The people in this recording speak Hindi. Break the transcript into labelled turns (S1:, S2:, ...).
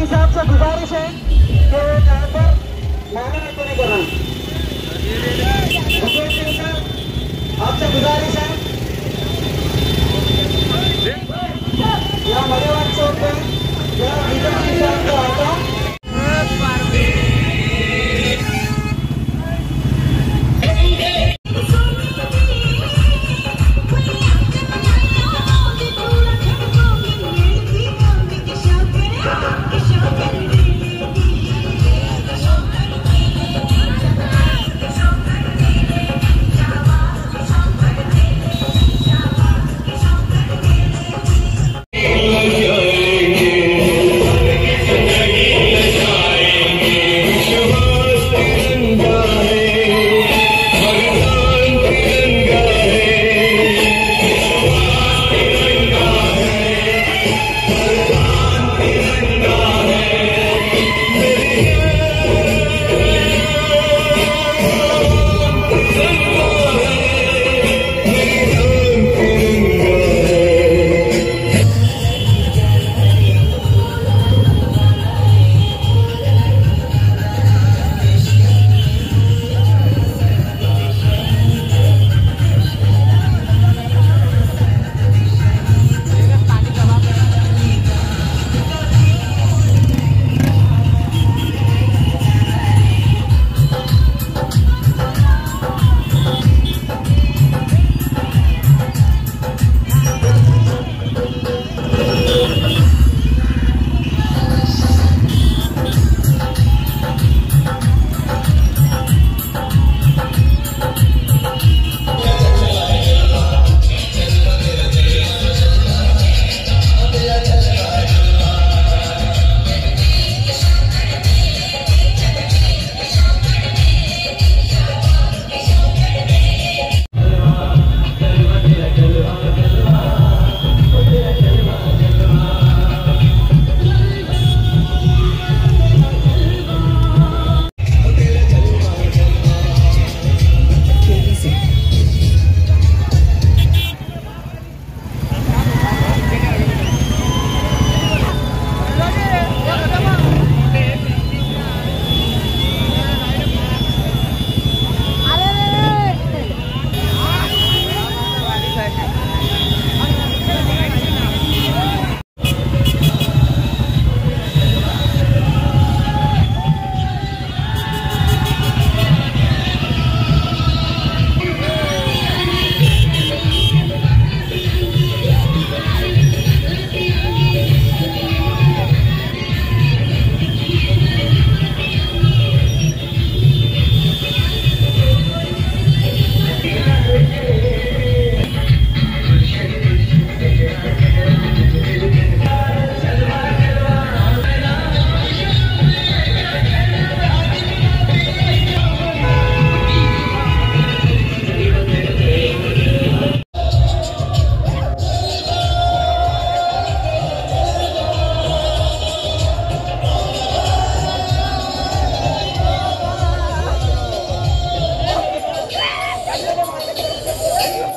S1: सिंह साहब से गुजारिश है कि वो यहाँ पर माना तो नहीं कर